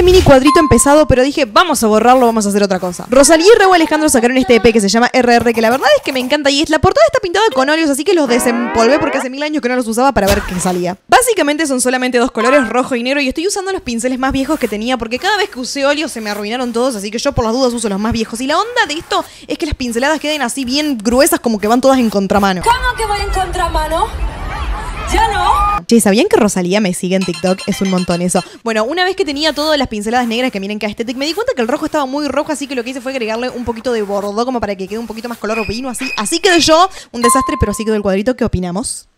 este mini cuadrito empezado, pero dije, vamos a borrarlo, vamos a hacer otra cosa. Rosalía y Raúl Alejandro sacaron este EP que se llama RR, que la verdad es que me encanta y es la portada está pintada con óleos, así que los desempolvé porque hace mil años que no los usaba para ver qué salía. Básicamente son solamente dos colores, rojo y negro, y estoy usando los pinceles más viejos que tenía porque cada vez que usé óleos se me arruinaron todos, así que yo por las dudas uso los más viejos. Y la onda de esto es que las pinceladas queden así bien gruesas, como que van todas en contramano. ¿Cómo que voy en contramano? ¿Ya no? Che, ¿sabían que Rosalía me sigue en TikTok? Es un montón eso. Bueno, una vez que tenía todas las pinceladas negras que miren que estética, me di cuenta que el rojo estaba muy rojo, así que lo que hice fue agregarle un poquito de bordo como para que quede un poquito más color vino, así. Así quedó yo, un desastre, pero así quedó el cuadrito. ¿Qué opinamos?